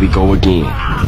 we go again.